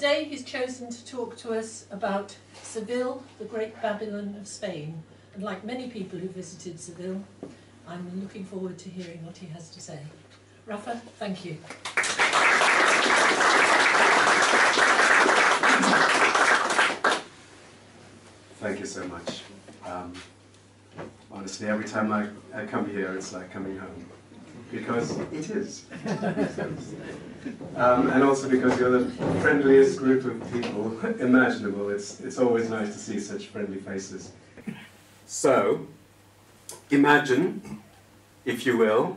today he's chosen to talk to us about Seville, the great Babylon of Spain. And like many people who visited Seville, I'm looking forward to hearing what he has to say. Rafa, thank you. Thank you so much. Um, honestly, every time I, I come here, it's like coming home. Because it is. um, and also because you're the friendliest group of people imaginable. It's, it's always nice to see such friendly faces. So, imagine, if you will,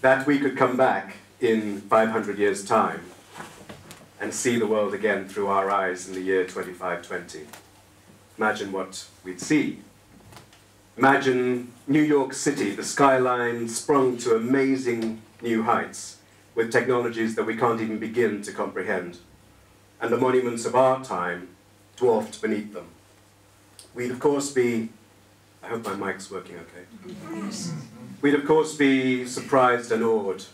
that we could come back in 500 years' time and see the world again through our eyes in the year 2520. Imagine what we'd see. Imagine New York City, the skyline sprung to amazing new heights with technologies that we can't even begin to comprehend, and the monuments of our time dwarfed beneath them. We'd of course be, I hope my mic's working okay. We'd of course be surprised and awed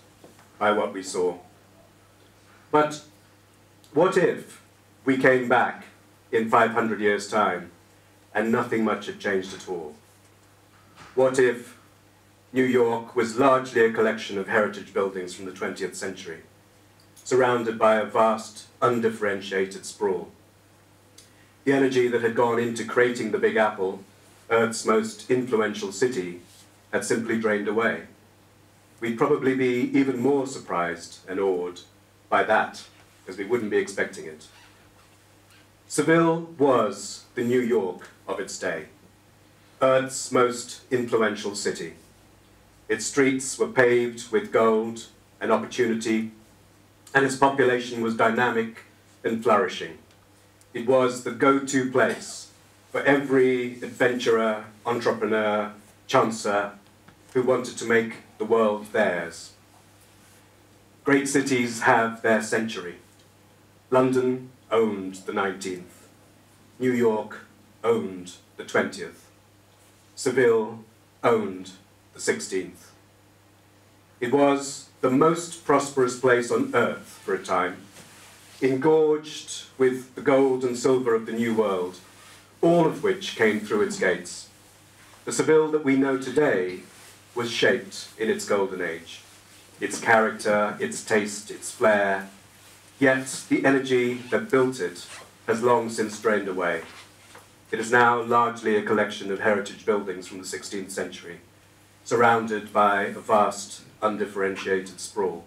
by what we saw. But what if we came back in 500 years' time and nothing much had changed at all? What if New York was largely a collection of heritage buildings from the 20th century, surrounded by a vast, undifferentiated sprawl? The energy that had gone into creating the Big Apple, Earth's most influential city, had simply drained away. We'd probably be even more surprised and awed by that, because we wouldn't be expecting it. Seville was the New York of its day, Earth's most influential city. Its streets were paved with gold and opportunity, and its population was dynamic and flourishing. It was the go-to place for every adventurer, entrepreneur, chancer who wanted to make the world theirs. Great cities have their century. London owned the 19th. New York owned the 20th. Seville owned the 16th. It was the most prosperous place on earth for a time, engorged with the gold and silver of the New World, all of which came through its gates. The Seville that we know today was shaped in its golden age. Its character, its taste, its flair, yet the energy that built it has long since drained away. It is now largely a collection of heritage buildings from the 16th century, surrounded by a vast, undifferentiated sprawl.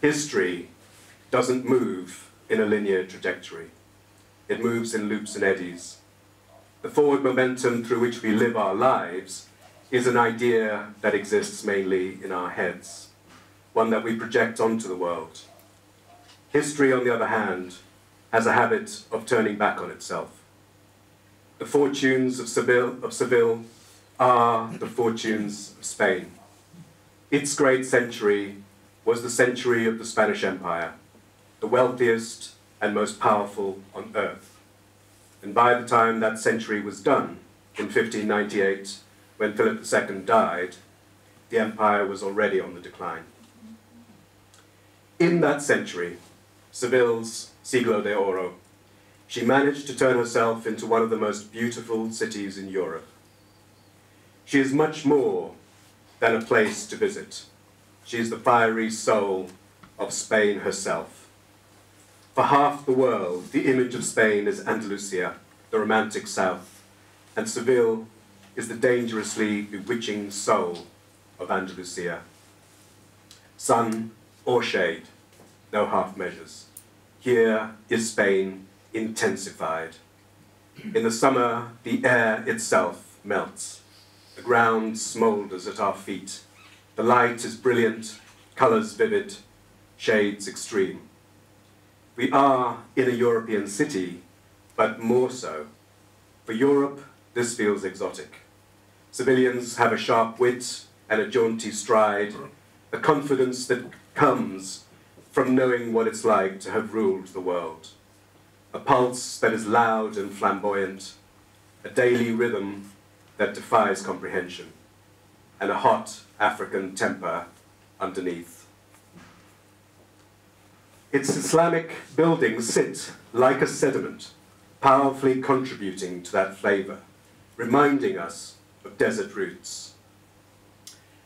History doesn't move in a linear trajectory. It moves in loops and eddies. The forward momentum through which we live our lives is an idea that exists mainly in our heads, one that we project onto the world. History, on the other hand, has a habit of turning back on itself. The fortunes of Seville, of Seville are the fortunes of Spain. Its great century was the century of the Spanish Empire, the wealthiest and most powerful on earth. And by the time that century was done, in 1598, when Philip II died, the empire was already on the decline. In that century, Seville's Siglo de Oro, she managed to turn herself into one of the most beautiful cities in Europe. She is much more than a place to visit. She is the fiery soul of Spain herself. For half the world, the image of Spain is Andalusia, the romantic south, and Seville is the dangerously bewitching soul of Andalusia. Sun or shade, no half measures. Here is Spain intensified. In the summer, the air itself melts. The ground smoulders at our feet. The light is brilliant, colours vivid, shades extreme. We are in a European city, but more so. For Europe, this feels exotic. Sevillians have a sharp wit and a jaunty stride, a confidence that comes from knowing what it's like to have ruled the world. A pulse that is loud and flamboyant, a daily rhythm that defies comprehension, and a hot African temper underneath. Its Islamic buildings sit like a sediment, powerfully contributing to that flavour, reminding us of desert roots.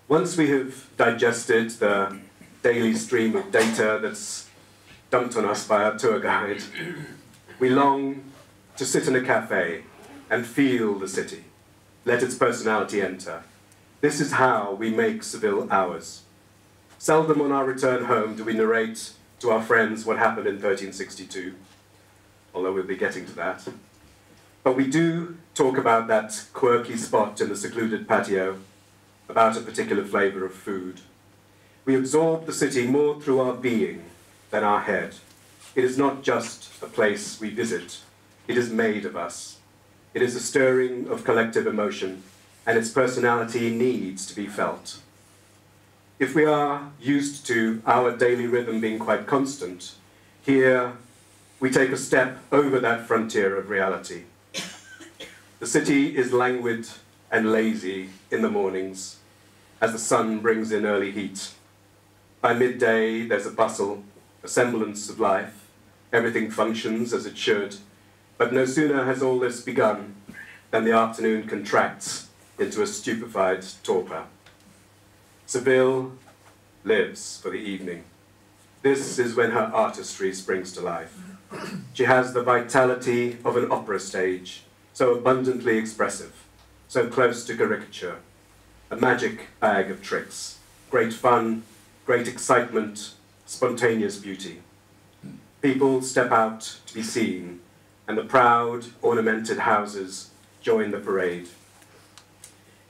Once we have digested the daily stream of data that's dumped on us by our tour guide, we long to sit in a cafe and feel the city, let its personality enter. This is how we make Seville ours. Seldom on our return home do we narrate to our friends what happened in 1362, although we'll be getting to that. But we do talk about that quirky spot in the secluded patio, about a particular flavour of food. We absorb the city more through our being than our head. It is not just a place we visit, it is made of us. It is a stirring of collective emotion, and its personality needs to be felt. If we are used to our daily rhythm being quite constant, here we take a step over that frontier of reality. The city is languid and lazy in the mornings as the sun brings in early heat. By midday, there's a bustle, a semblance of life. Everything functions as it should. But no sooner has all this begun than the afternoon contracts into a stupefied torpor. Seville lives for the evening. This is when her artistry springs to life. She has the vitality of an opera stage, so abundantly expressive, so close to caricature, a magic bag of tricks, great fun, great excitement, spontaneous beauty. People step out to be seen, and the proud, ornamented houses join the parade.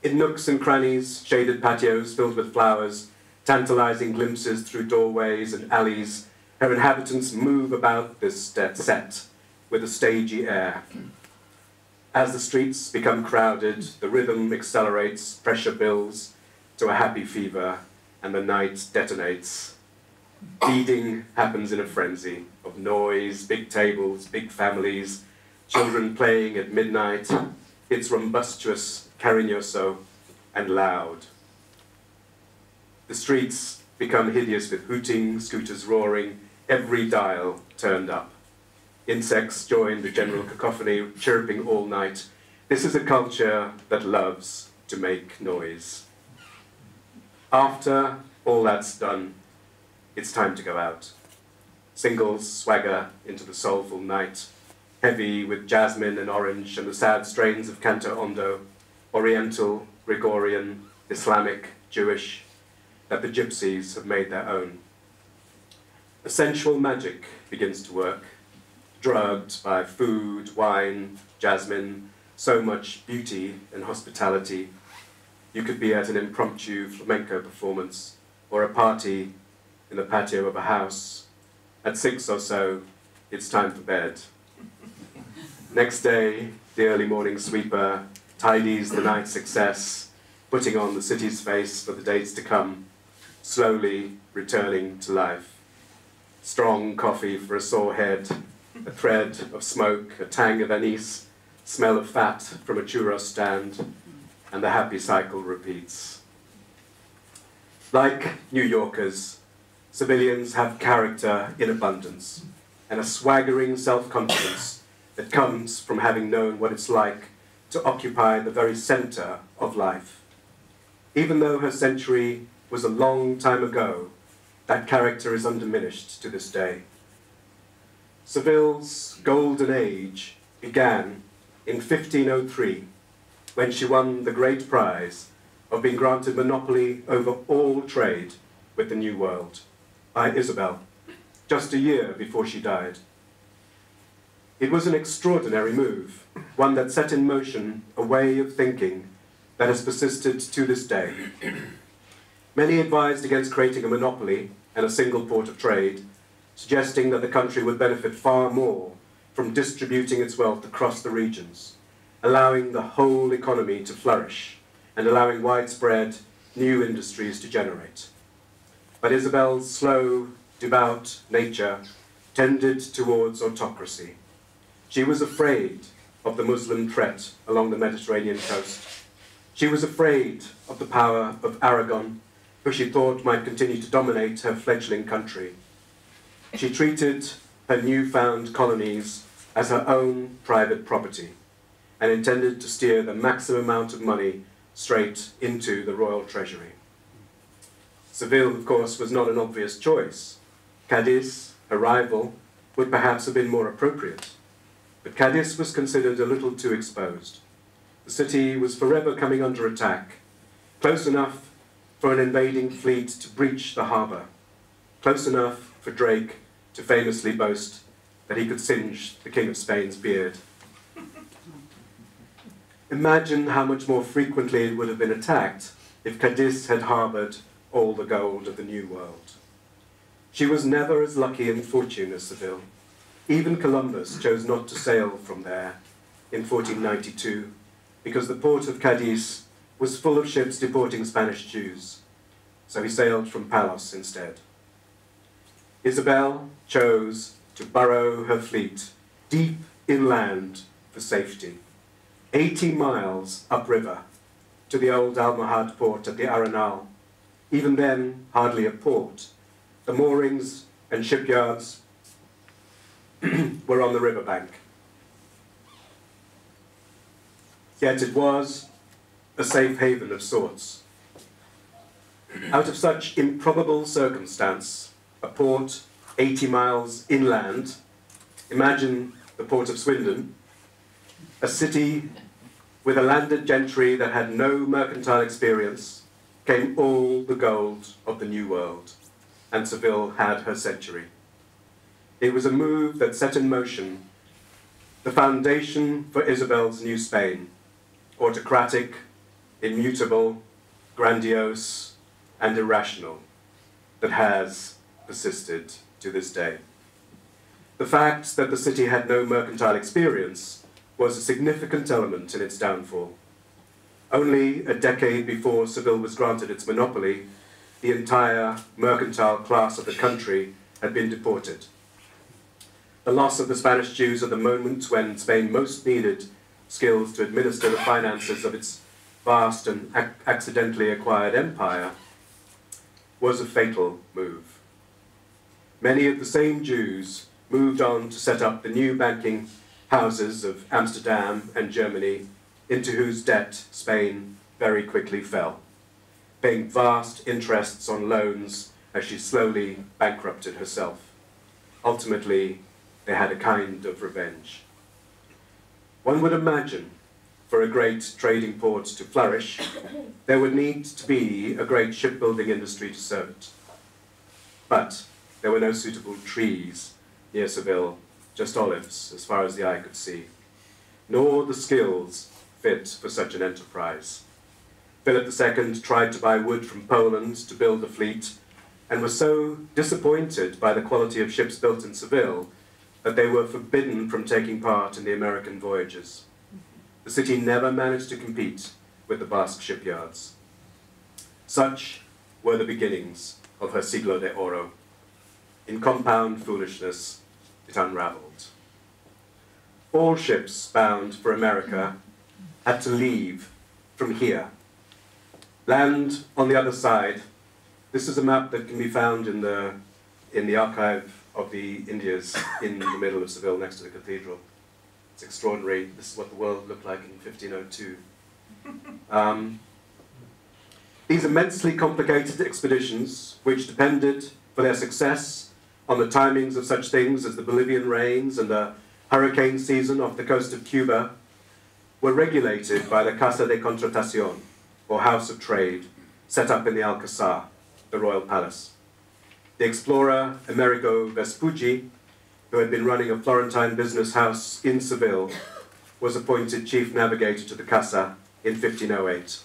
In nooks and crannies, shaded patios filled with flowers, tantalizing glimpses through doorways and alleys, her inhabitants move about this set with a stagey air. As the streets become crowded, the rhythm accelerates, pressure builds to a happy fever, and the night detonates. Feeding happens in a frenzy of noise, big tables, big families, children playing at midnight. It's rumbustious, cariñoso, and loud. The streets become hideous with hooting, scooters roaring, every dial turned up. Insects join the general cacophony, chirping all night. This is a culture that loves to make noise. After all that's done, it's time to go out. Singles swagger into the soulful night, heavy with jasmine and orange and the sad strains of canto hondo, oriental, Gregorian, Islamic, Jewish, that the gypsies have made their own. A sensual magic begins to work, drugged by food, wine, jasmine, so much beauty and hospitality. You could be at an impromptu flamenco performance or a party in the patio of a house. At six or so, it's time for bed. Next day, the early morning sweeper tidies the night's success, putting on the city's face for the days to come, slowly returning to life. Strong coffee for a sore head, a thread of smoke, a tang of anise, smell of fat from a churros stand, and the happy cycle repeats. Like New Yorkers, Sevillians have character in abundance and a swaggering self-confidence that comes from having known what it's like to occupy the very center of life. Even though her century was a long time ago, that character is undiminished to this day. Seville's golden age began in 1503 when she won the great prize of being granted monopoly over all trade with the New World by Isabel, just a year before she died. It was an extraordinary move, one that set in motion a way of thinking that has persisted to this day. Many advised against creating a monopoly and a single port of trade, suggesting that the country would benefit far more from distributing its wealth across the regions, allowing the whole economy to flourish and allowing widespread new industries to generate. But Isabel's slow, devout nature tended towards autocracy. She was afraid of the Muslim threat along the Mediterranean coast. She was afraid of the power of Aragon who she thought might continue to dominate her fledgling country. she treated her newfound colonies as her own private property and intended to steer the maximum amount of money straight into the royal treasury. Seville, of course, was not an obvious choice. Cadiz, a rival, would perhaps have been more appropriate. But Cadiz was considered a little too exposed. The city was forever coming under attack, close enough for an invading fleet to breach the harbour, close enough for Drake to famously boast that he could singe the King of Spain's beard. Imagine how much more frequently it would have been attacked if Cadiz had harboured all the gold of the New World. She was never as lucky in fortune as Seville. Even Columbus chose not to sail from there in 1492 because the port of Cadiz was full of ships deporting Spanish Jews, so he sailed from Palos instead. Isabel chose to burrow her fleet deep inland for safety, 80 miles upriver to the old Almohad port at the Arenal, even then hardly a port. The moorings and shipyards were on the riverbank. Yet it was a safe haven of sorts. Out of such improbable circumstance, a port 80 miles inland, imagine the port of Swindon, a city with a landed gentry that had no mercantile experience, came all the gold of the New World, and Seville had her century. It was a move that set in motion the foundation for Isabel's New Spain, autocratic, immutable, grandiose, and irrational, that has persisted to this day. The fact that the city had no mercantile experience was a significant element in its downfall. Only a decade before Seville was granted its monopoly, the entire mercantile class of the country had been deported. The loss of the Spanish Jews at the moment when Spain most needed skills to administer the finances of its vast and ac accidentally acquired empire was a fatal move many of the same Jews moved on to set up the new banking houses of Amsterdam and Germany, into whose debt Spain very quickly fell, paying vast interests on loans as she slowly bankrupted herself. Ultimately, they had a kind of revenge. One would imagine for a great trading port to flourish, there would need to be a great shipbuilding industry to serve it. But there were no suitable trees near Seville, just olives as far as the eye could see, nor the skills fit for such an enterprise. Philip II tried to buy wood from Poland to build a fleet, and was so disappointed by the quality of ships built in Seville that they were forbidden from taking part in the American voyages. The city never managed to compete with the Basque shipyards. Such were the beginnings of her Siglo de Oro. In compound foolishness, it unraveled. All ships bound for America had to leave from here. Land on the other side. This is a map that can be found in the, in the archive of the Indias in the middle of Seville next to the cathedral. It's extraordinary. This is what the world looked like in 1502. Um, these immensely complicated expeditions, which depended for their success on the timings of such things as the Bolivian rains and the hurricane season off the coast of Cuba, were regulated by the Casa de Contratación, or House of Trade, set up in the Alcazar, the royal palace. The explorer Amerigo Vespucci, who had been running a Florentine business house in Seville, was appointed chief navigator to the Casa in 1508.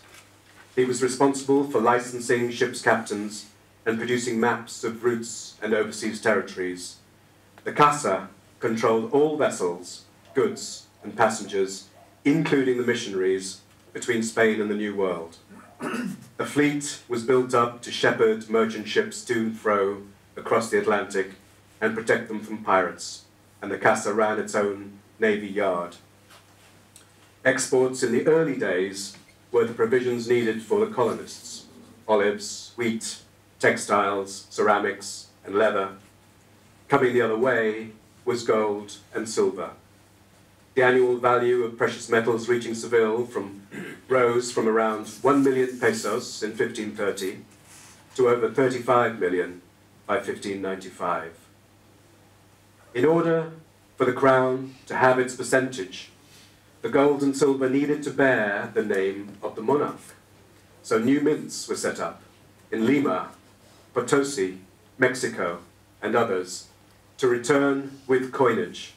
He was responsible for licensing ship's captains and producing maps of routes and overseas territories. The Casa controlled all vessels, goods, and passengers, including the missionaries, between Spain and the New World. A fleet was built up to shepherd merchant ships to and fro across the Atlantic and protect them from pirates, and the Casa ran its own navy yard. Exports in the early days were the provisions needed for the colonists olives, wheat, textiles, ceramics, and leather. Coming the other way was gold and silver. The annual value of precious metals reaching Seville from, rose from around 1 million pesos in 1530 to over 35 million by 1595. In order for the crown to have its percentage, the gold and silver needed to bear the name of the monarch. So new mints were set up in Lima, Potosi, Mexico, and others to return with coinage,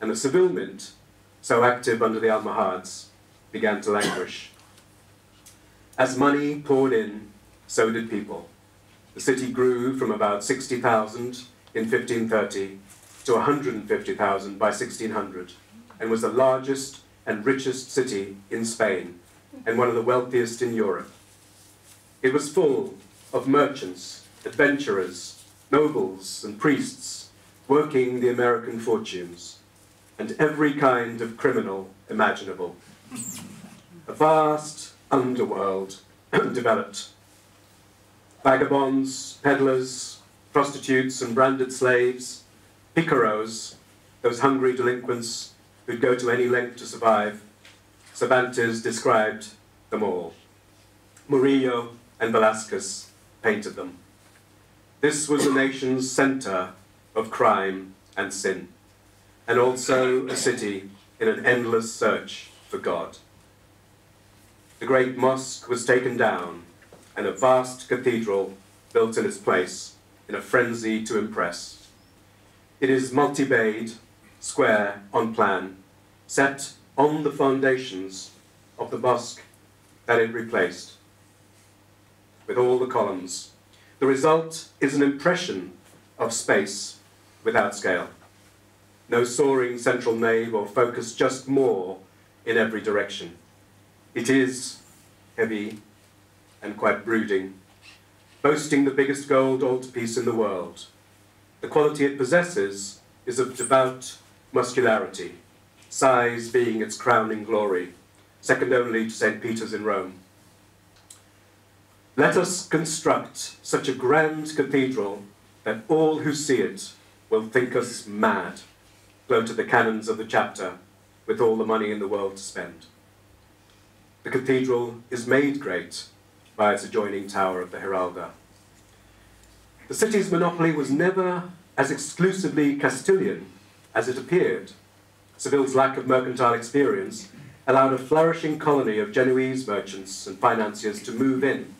and the Seville mint, so active under the Almohads, began to languish. As money poured in, so did people. The city grew from about 60,000 in 1530 to 150,000 by 1600 and was the largest and richest city in Spain and one of the wealthiest in Europe. It was full of merchants, adventurers, nobles, and priests working the American fortunes, and every kind of criminal imaginable. A vast underworld developed. Vagabonds, peddlers, prostitutes, and branded slaves picaros, those hungry delinquents who'd go to any length to survive, Cervantes described them all. Murillo and Velasquez painted them. This was the nation's center of crime and sin, and also a city in an endless search for God. The great mosque was taken down, and a vast cathedral built in its place in a frenzy to impress. It is multi-bayed, square on plan, set on the foundations of the mosque that it replaced, with all the columns. The result is an impression of space without scale. No soaring central nave or focus, just more in every direction. It is heavy and quite brooding, boasting the biggest gold altarpiece in the world, the quality it possesses is of devout muscularity, size being its crowning glory, second only to St. Peter's in Rome. Let us construct such a grand cathedral that all who see it will think us mad, gloated the canons of the chapter, with all the money in the world to spend. The cathedral is made great by its adjoining tower of the Giralda. The city's monopoly was never as exclusively Castilian as it appeared. Seville's lack of mercantile experience allowed a flourishing colony of Genoese merchants and financiers to move in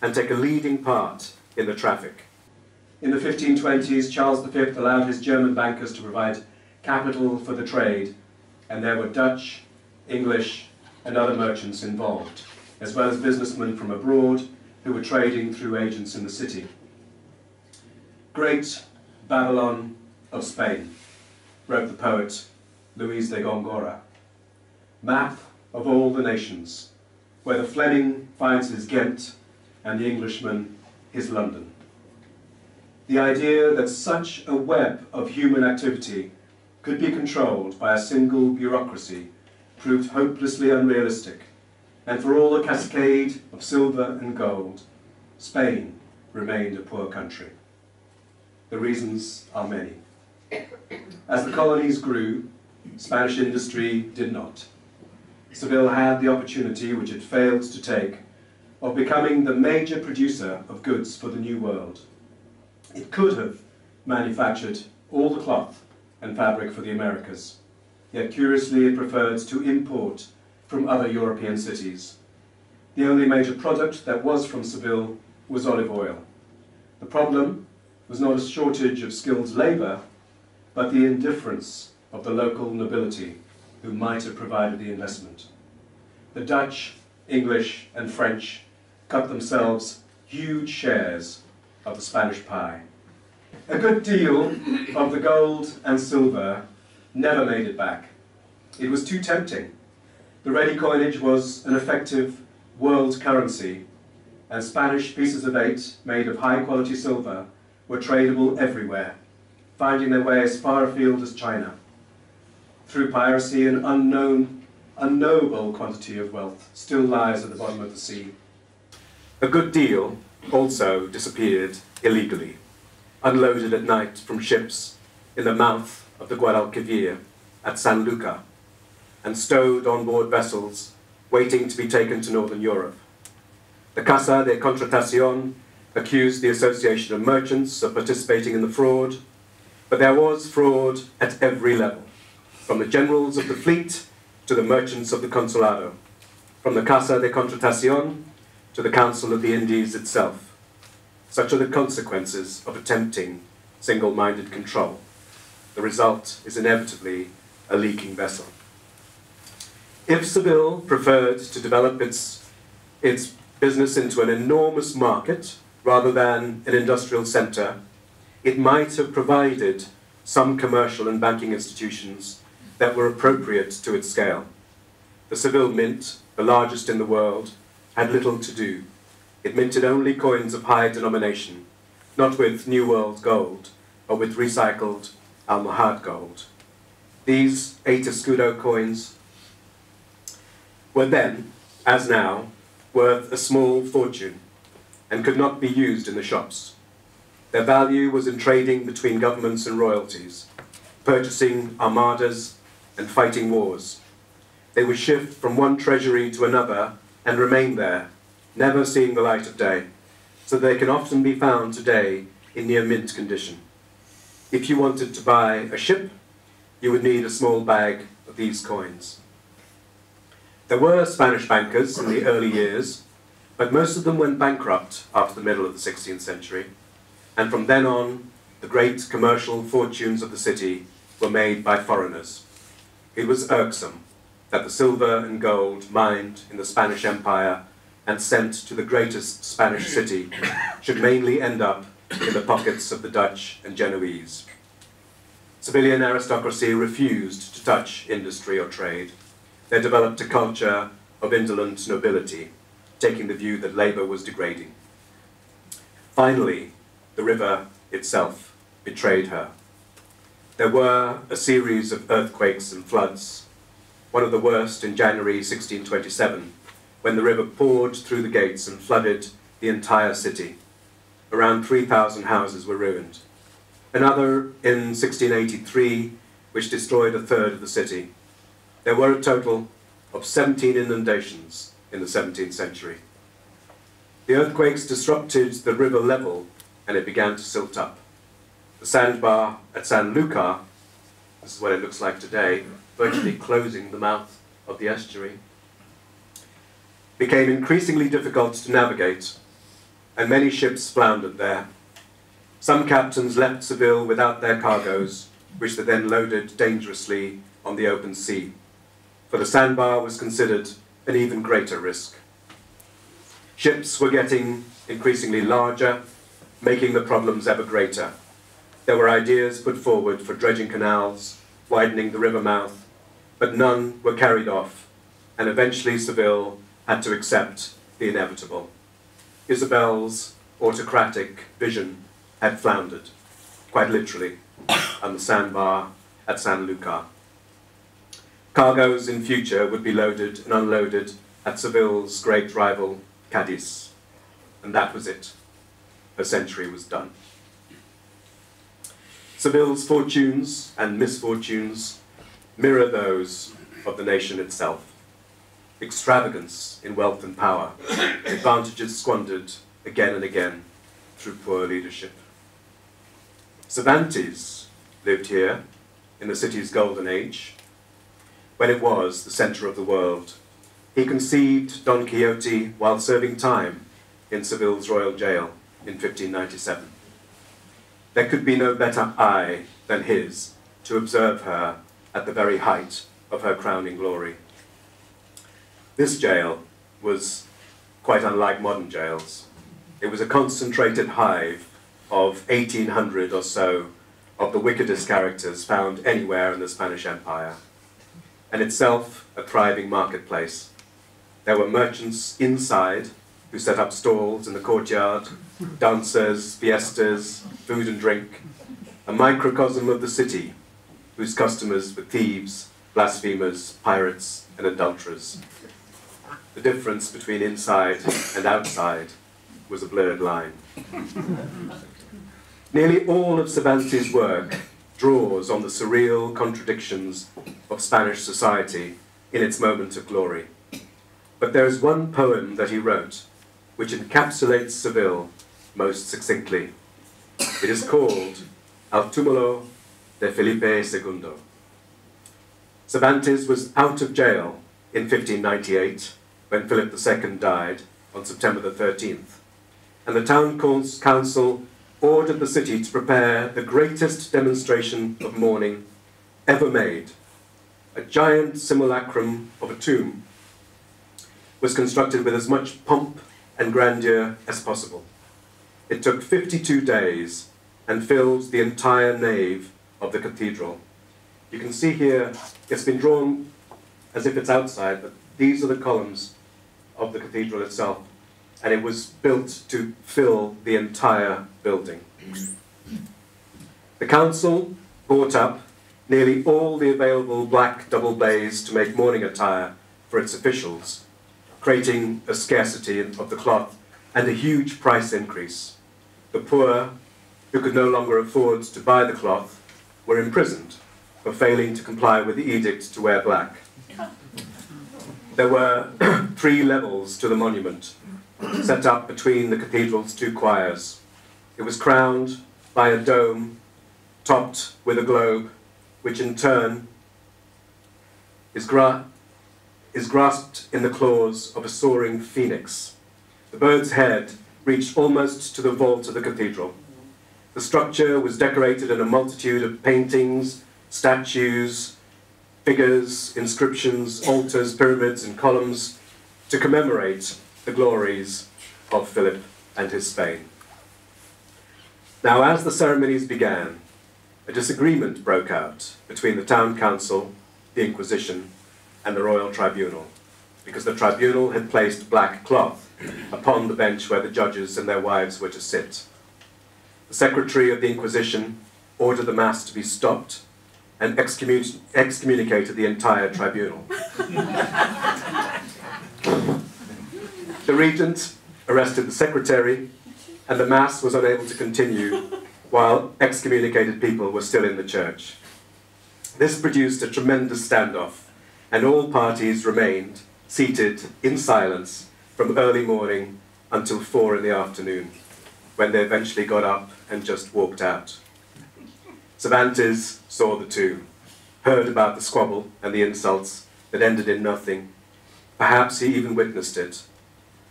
and take a leading part in the traffic. In the 1520s, Charles V allowed his German bankers to provide capital for the trade, and there were Dutch, English, and other merchants involved, as well as businessmen from abroad who were trading through agents in the city. Great Babylon of Spain, wrote the poet Luis de Gongora. Map of all the nations, where the Fleming finds his Ghent and the Englishman his London. The idea that such a web of human activity could be controlled by a single bureaucracy proved hopelessly unrealistic, and for all the cascade of silver and gold, Spain remained a poor country. The reasons are many. As the colonies grew, Spanish industry did not. Seville had the opportunity, which it failed to take, of becoming the major producer of goods for the New World. It could have manufactured all the cloth and fabric for the Americas, yet curiously it preferred to import from other European cities. The only major product that was from Seville was olive oil. The problem was not a shortage of skilled labour, but the indifference of the local nobility who might have provided the investment. The Dutch, English and French cut themselves huge shares of the Spanish pie. A good deal of the gold and silver never made it back. It was too tempting. The ready coinage was an effective world currency, and Spanish pieces of eight made of high quality silver were tradable everywhere, finding their way as far afield as China. Through piracy, an unknown, unknowable quantity of wealth still lies at the bottom of the sea. A good deal also disappeared illegally, unloaded at night from ships in the mouth of the Guadalquivir at San Lucar and stowed on board vessels waiting to be taken to Northern Europe. The Casa de Contratación accused the Association of Merchants of participating in the fraud, but there was fraud at every level, from the generals of the fleet to the merchants of the Consulado, from the Casa de Contratación to the Council of the Indies itself. Such are the consequences of attempting single-minded control. The result is inevitably a leaking vessel. If Seville preferred to develop its, its business into an enormous market rather than an industrial centre, it might have provided some commercial and banking institutions that were appropriate to its scale. The Seville Mint, the largest in the world, had little to do. It minted only coins of high denomination, not with New World gold, but with recycled Almohad gold. These eight escudo coins were then, as now, worth a small fortune and could not be used in the shops. Their value was in trading between governments and royalties, purchasing armadas and fighting wars. They would shift from one treasury to another and remain there, never seeing the light of day, so they can often be found today in near mint condition. If you wanted to buy a ship, you would need a small bag of these coins. There were Spanish bankers in the early years, but most of them went bankrupt after the middle of the 16th century, and from then on, the great commercial fortunes of the city were made by foreigners. It was irksome that the silver and gold mined in the Spanish Empire and sent to the greatest Spanish city should mainly end up in the pockets of the Dutch and Genoese. Sevillian aristocracy refused to touch industry or trade. They developed a culture of indolent nobility, taking the view that labour was degrading. Finally, the river itself betrayed her. There were a series of earthquakes and floods, one of the worst in January 1627, when the river poured through the gates and flooded the entire city. Around 3,000 houses were ruined. Another in 1683, which destroyed a third of the city. There were a total of 17 inundations in the 17th century. The earthquakes disrupted the river level and it began to silt up. The sandbar at San Lucar, this is what it looks like today, virtually closing the mouth of the estuary, became increasingly difficult to navigate, and many ships floundered there. Some captains left Seville without their cargoes, which they then loaded dangerously on the open sea, for the sandbar was considered an even greater risk. Ships were getting increasingly larger, making the problems ever greater. There were ideas put forward for dredging canals, widening the river mouth, but none were carried off, and eventually Seville had to accept the inevitable. Isabel's autocratic vision had floundered, quite literally, on the sandbar at San Lucar. Cargoes in future would be loaded and unloaded at Seville's great rival, Cadiz. And that was it. Her century was done. Seville's fortunes and misfortunes mirror those of the nation itself. Extravagance in wealth and power, advantages squandered again and again through poor leadership. Cervantes lived here in the city's golden age, when it was the centre of the world. He conceived Don Quixote while serving time in Seville's royal jail in 1597. There could be no better eye than his to observe her at the very height of her crowning glory. This jail was quite unlike modern jails. It was a concentrated hive of 1800 or so of the wickedest characters found anywhere in the Spanish Empire and itself a thriving marketplace. There were merchants inside who set up stalls in the courtyard, dancers, fiestas, food and drink, a microcosm of the city whose customers were thieves, blasphemers, pirates, and adulterers. The difference between inside and outside was a blurred line. Nearly all of Cervantes' work draws on the surreal contradictions of Spanish society in its moment of glory. But there is one poem that he wrote which encapsulates Seville most succinctly. It is called Al Túmulo de Felipe II. Cervantes was out of jail in 1598 when Philip II died on September the 13th, and the town council ordered the city to prepare the greatest demonstration of mourning ever made. A giant simulacrum of a tomb was constructed with as much pomp and grandeur as possible. It took 52 days and filled the entire nave of the cathedral. You can see here, it's been drawn as if it's outside, but these are the columns of the cathedral itself, and it was built to fill the entire building. The council bought up nearly all the available black double bays to make mourning attire for its officials, creating a scarcity of the cloth and a huge price increase. The poor, who could no longer afford to buy the cloth, were imprisoned for failing to comply with the edict to wear black. There were three levels to the monument, set up between the cathedral's two choirs. It was crowned by a dome topped with a globe, which in turn is, gra is grasped in the claws of a soaring phoenix. The bird's head reached almost to the vault of the cathedral. The structure was decorated in a multitude of paintings, statues, figures, inscriptions, altars, pyramids, and columns to commemorate the glories of Philip and his Spain. Now, as the ceremonies began, a disagreement broke out between the town council, the Inquisition, and the royal tribunal, because the tribunal had placed black cloth upon the bench where the judges and their wives were to sit. The secretary of the Inquisition ordered the mass to be stopped and excommun excommunicated the entire tribunal. the regent arrested the secretary, and the mass was unable to continue while excommunicated people were still in the church. This produced a tremendous standoff, and all parties remained seated in silence from early morning until four in the afternoon, when they eventually got up and just walked out. Cervantes saw the two, heard about the squabble and the insults that ended in nothing. Perhaps he even witnessed it.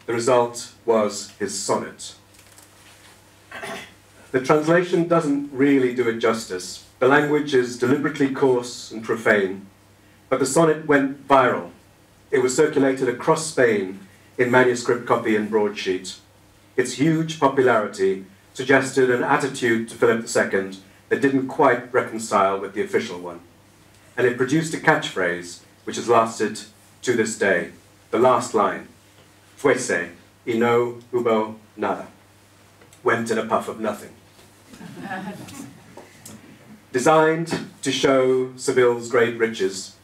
The result was his sonnet. The translation doesn't really do it justice. The language is deliberately coarse and profane, but the sonnet went viral. It was circulated across Spain in manuscript copy and broadsheet. Its huge popularity suggested an attitude to Philip II that didn't quite reconcile with the official one. And it produced a catchphrase which has lasted to this day. The last line, fuese y no hubo nada, went in a puff of nothing. Designed to show Seville's great riches,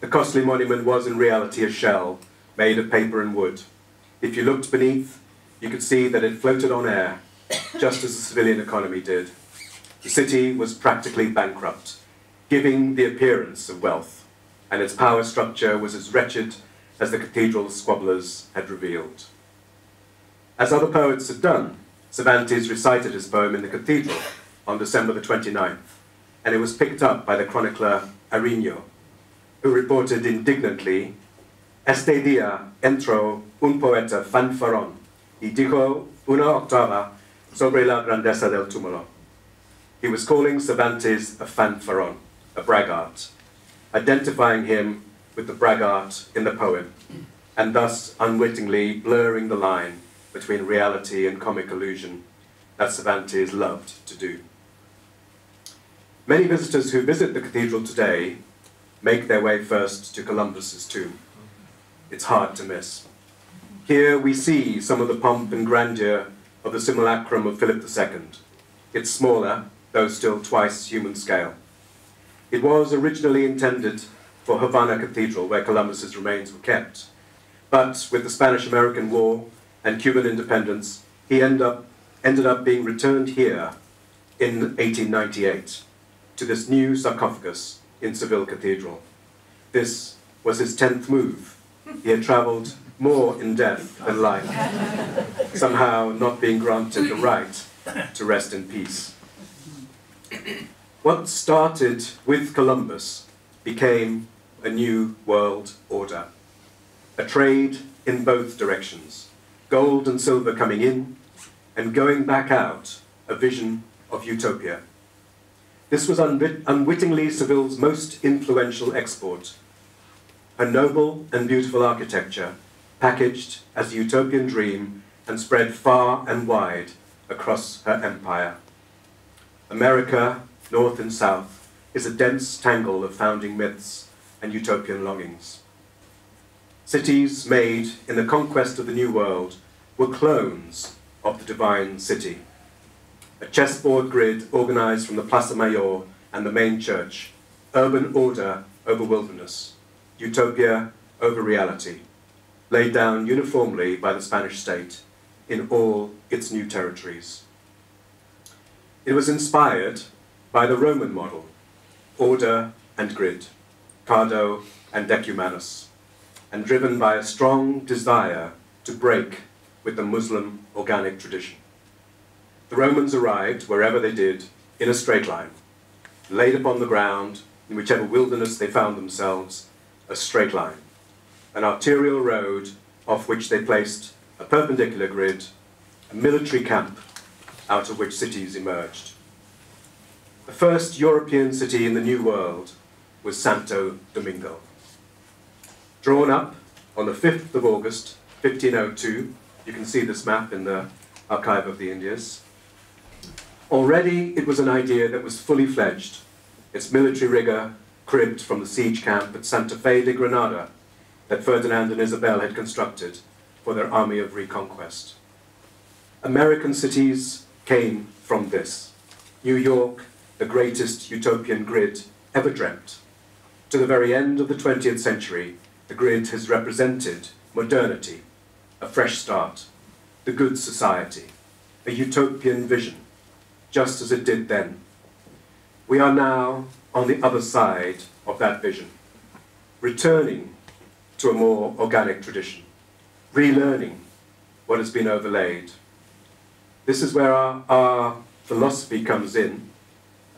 the costly monument was in reality a shell made of paper and wood. If you looked beneath, you could see that it floated on air, just as the Sevillian economy did. The city was practically bankrupt, giving the appearance of wealth, and its power structure was as wretched as the cathedral squabblers had revealed. As other poets had done, Cervantes recited his poem in the cathedral on December the 29th, and it was picked up by the chronicler Ariño, who reported indignantly, Este día entró un poeta fanfarón y dijo una octava sobre la grandeza del túmulo. He was calling Cervantes a fanfaron, a braggart, identifying him with the braggart in the poem, and thus unwittingly blurring the line between reality and comic illusion that Cervantes loved to do. Many visitors who visit the cathedral today make their way first to Columbus's tomb. It's hard to miss. Here we see some of the pomp and grandeur of the simulacrum of Philip II. It's smaller, though still twice human scale. It was originally intended for Havana Cathedral, where Columbus's remains were kept. But with the Spanish-American War and Cuban independence, he end up, ended up being returned here in 1898. to this new sarcophagus in Seville Cathedral. This was his tenth move. He had travelled more in death than life, somehow not being granted the right to rest in peace. What started with Columbus became a new world order, a trade in both directions, gold and silver coming in, and going back out, a vision of utopia. This was unwit unwittingly Seville's most influential export, a noble and beautiful architecture packaged as a utopian dream and spread far and wide across her empire. America, north and south, is a dense tangle of founding myths and utopian longings. Cities made in the conquest of the New World were clones of the divine city. A chessboard grid organized from the Plaza Mayor and the main church, urban order over wilderness, utopia over reality, laid down uniformly by the Spanish state in all its new territories. It was inspired by the Roman model, order and grid, Cardo and Decumanus, and driven by a strong desire to break with the Muslim organic tradition. The Romans arrived, wherever they did, in a straight line, laid upon the ground, in whichever wilderness they found themselves, a straight line, an arterial road off which they placed a perpendicular grid, a military camp out of which cities emerged. The first European city in the New World was Santo Domingo. Drawn up on the 5th of August, 1502, you can see this map in the Archive of the Indias. Already it was an idea that was fully fledged, its military rigour cribbed from the siege camp at Santa Fe de Granada that Ferdinand and Isabel had constructed for their army of reconquest. American cities came from this. New York, the greatest utopian grid ever dreamt. To the very end of the 20th century, the grid has represented modernity, a fresh start, the good society, a utopian vision, just as it did then. We are now on the other side of that vision, returning to a more organic tradition, relearning what has been overlaid. This is where our, our philosophy comes in.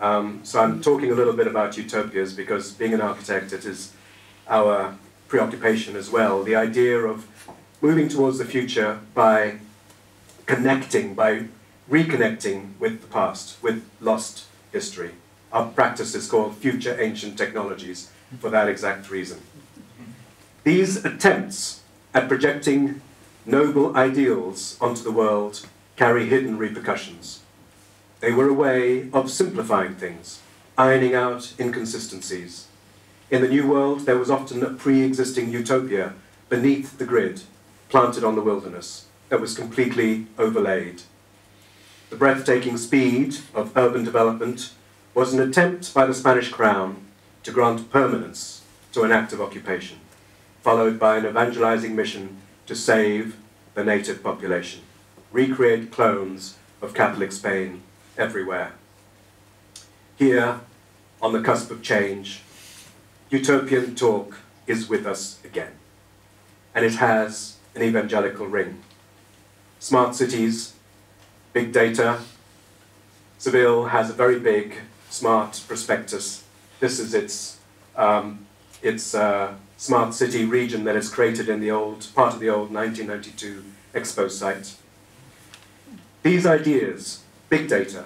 Um, so I'm talking a little bit about utopias because being an architect, it is our preoccupation as well. The idea of moving towards the future by connecting, by reconnecting with the past, with lost history. Our practice is called Future Ancient Technologies for that exact reason. These attempts at projecting noble ideals onto the world carry hidden repercussions. They were a way of simplifying things, ironing out inconsistencies. In the New World, there was often a pre existing utopia beneath the grid, planted on the wilderness, that was completely overlaid. The breathtaking speed of urban development was an attempt by the Spanish crown to grant permanence to an act of occupation followed by an evangelizing mission to save the native population, recreate clones of Catholic Spain everywhere. Here, on the cusp of change, utopian talk is with us again, and it has an evangelical ring. Smart cities, big data. Seville has a very big smart prospectus. This is its, um, its uh, smart city region that is created in the old part of the old 1992 Expo site. These ideas, big data,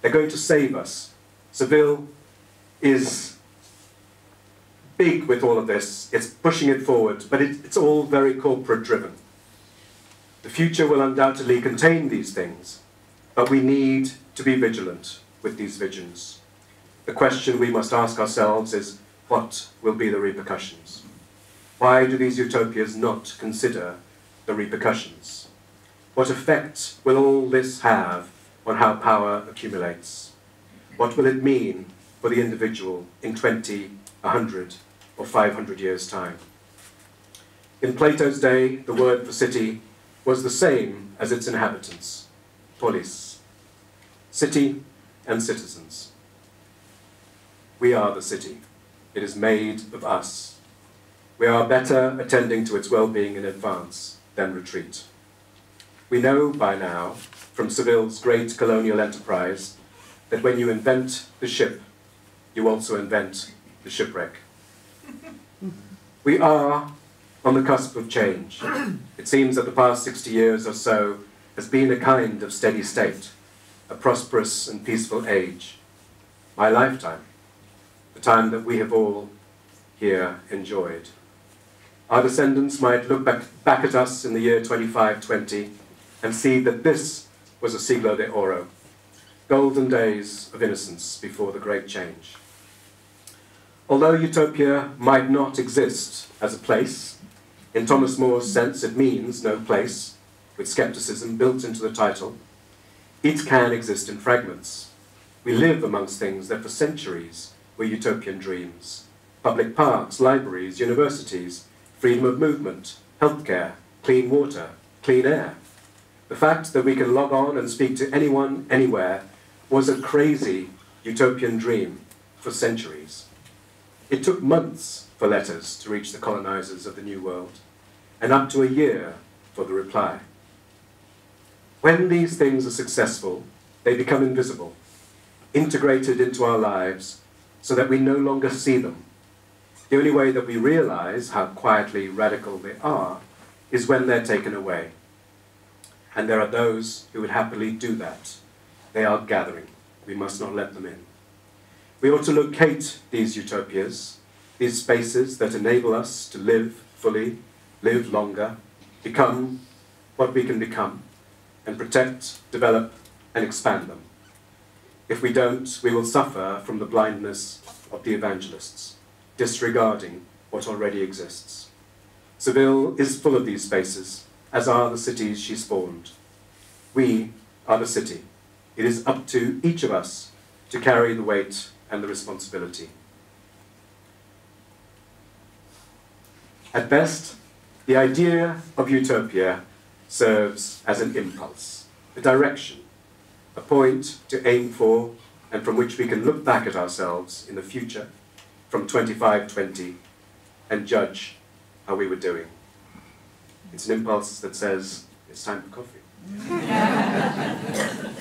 they're going to save us. Seville is big with all of this. It's pushing it forward, but it, it's all very corporate driven. The future will undoubtedly contain these things, but we need to be vigilant with these visions. The question we must ask ourselves is what will be the repercussions? Why do these utopias not consider the repercussions? What effect will all this have on how power accumulates? What will it mean for the individual in 20, 100, or 500 years' time? In Plato's day, the word for city was the same as its inhabitants, polis, city and citizens. We are the city. It is made of us. We are better attending to its well-being in advance than retreat. We know by now, from Seville's great colonial enterprise, that when you invent the ship, you also invent the shipwreck. We are on the cusp of change. It seems that the past 60 years or so has been a kind of steady state, a prosperous and peaceful age. My lifetime, the time that we have all here enjoyed. Our descendants might look back, back at us in the year 2520 and see that this was a siglo de oro, golden days of innocence before the great change. Although utopia might not exist as a place, in Thomas More's sense it means no place, with skepticism built into the title, it can exist in fragments. We live amongst things that for centuries were utopian dreams. Public parks, libraries, universities, freedom of movement, healthcare, clean water, clean air. The fact that we can log on and speak to anyone, anywhere, was a crazy utopian dream for centuries. It took months for letters to reach the colonizers of the New World, and up to a year for the reply. When these things are successful, they become invisible, integrated into our lives so that we no longer see them. The only way that we realize how quietly radical they are is when they're taken away. And there are those who would happily do that. They are gathering. We must not let them in. We ought to locate these utopias, these spaces that enable us to live fully, live longer, become what we can become, and protect, develop, and expand them. If we don't, we will suffer from the blindness of the evangelists, disregarding what already exists. Seville is full of these spaces, as are the cities she spawned. We are the city. It is up to each of us to carry the weight and the responsibility. At best, the idea of utopia serves as an impulse, a direction, a point to aim for and from which we can look back at ourselves in the future from 2520 and judge how we were doing. It's an impulse that says, it's time for coffee.